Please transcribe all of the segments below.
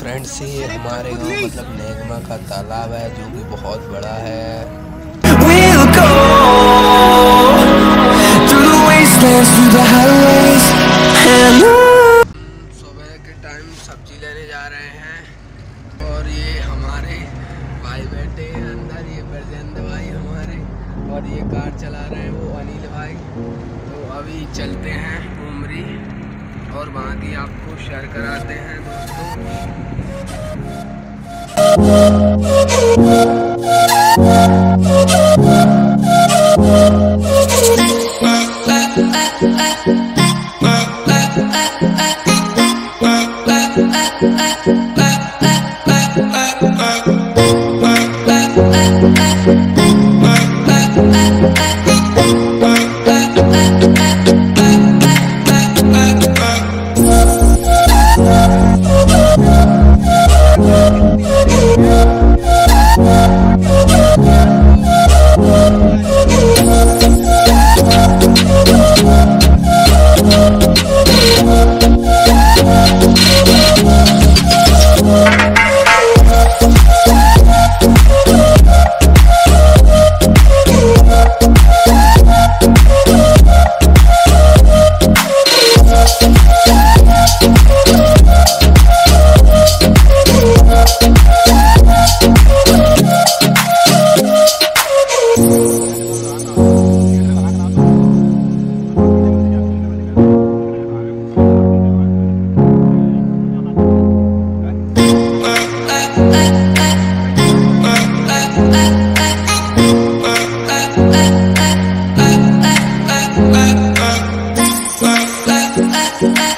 friends ये हमारे गाँव मतलब नेगमा का तालाब है जो कि बहुत बड़ा है। We'll go through the wastelands, through the highways, and सुबह के टाइम सब्ज़ी लेने जा रहे हैं और ये हमारे भाई बैठे हैं अंदर ये भाई हमारे और ये कार चला रहे हैं वो अनिल भाई। तो अभी चलते हैं उमरी। और वहाँ की आपको शेयर कराते हैं दोस्तों।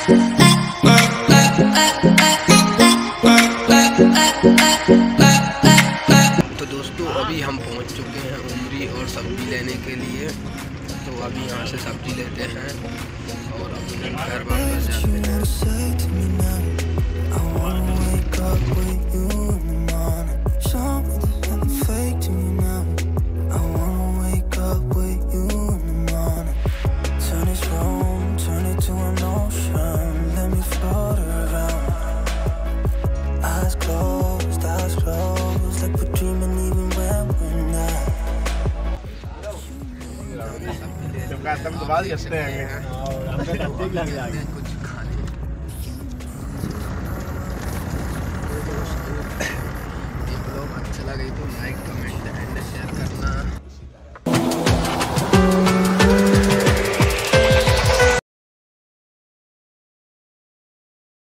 तो दोस्तों, अभी हम पहुँच चुके हैं उमरी और सब्ज़ी लेने के लिए। तो अभी यहाँ से सब्ज़ी लेते हैं और अपने घर वापस जाते हैं। जब खत्म तो ही हँसते